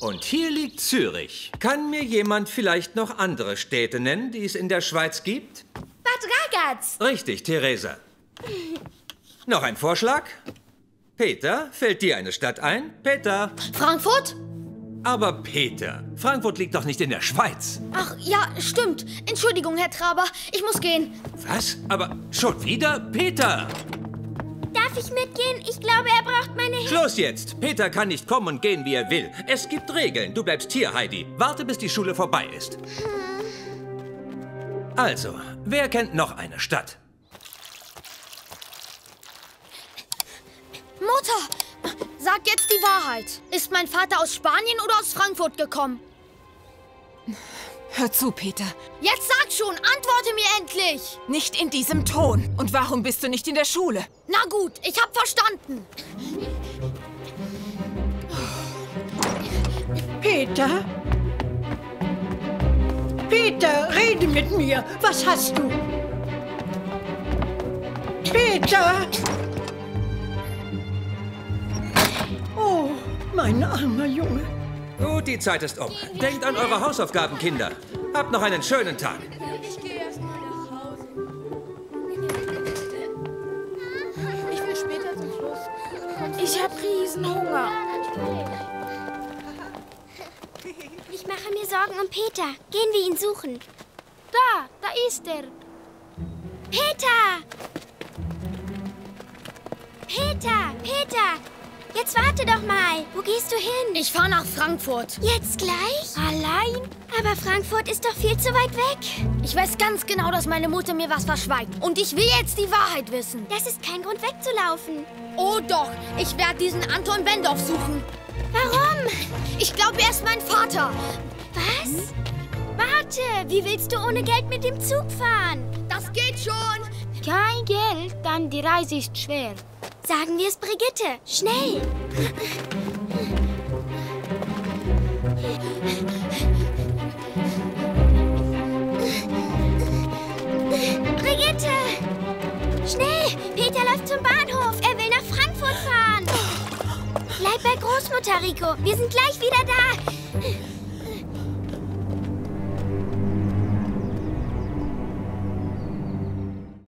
Und hier liegt Zürich. Kann mir jemand vielleicht noch andere Städte nennen, die es in der Schweiz gibt? Bad Ragaz. Richtig, Theresa. Noch ein Vorschlag? Peter, fällt dir eine Stadt ein? Peter. Frankfurt? Aber Peter, Frankfurt liegt doch nicht in der Schweiz. Ach, ja, stimmt. Entschuldigung, Herr Traber. Ich muss gehen. Was? Aber schon wieder? Peter! Darf ich mitgehen? Ich glaube, er braucht meine Hilfe. Schluss jetzt! Peter kann nicht kommen und gehen, wie er will. Es gibt Regeln. Du bleibst hier, Heidi. Warte, bis die Schule vorbei ist. Also, wer kennt noch eine Stadt? Mutter, sag jetzt die Wahrheit. Ist mein Vater aus Spanien oder aus Frankfurt gekommen? Hör zu, Peter. Jetzt sag schon, antworte mir endlich. Nicht in diesem Ton. Und warum bist du nicht in der Schule? Na gut, ich hab verstanden. Peter? Peter, rede mit mir. Was hast du? Peter! Oh, mein armer Junge. Gut, die Zeit ist um. Denkt an eure Hausaufgaben, Kinder. Habt noch einen schönen Tag. Ich will später zum Schluss. Ich hab Riesenhunger. Ich mache mir Sorgen um Peter. Gehen wir ihn suchen. Da, da ist er. Peter! Peter, Peter! Jetzt warte doch mal. Wo gehst du hin? Ich fahre nach Frankfurt. Jetzt gleich? Allein? Aber Frankfurt ist doch viel zu weit weg. Ich weiß ganz genau, dass meine Mutter mir was verschweigt. Und ich will jetzt die Wahrheit wissen. Das ist kein Grund wegzulaufen. Oh doch, ich werde diesen Anton Wendorf suchen. Warum? Ich glaube, er ist mein Vater. Was? Warte, wie willst du ohne Geld mit dem Zug fahren? Das geht schon. Kein Geld, dann die Reise ist schwer. Sagen wir es Brigitte. Schnell. Brigitte! Schnell! Peter läuft zum Bahnhof. Er will nach Frankfurt fahren. Bleib bei Großmutter, Rico. Wir sind gleich wieder da.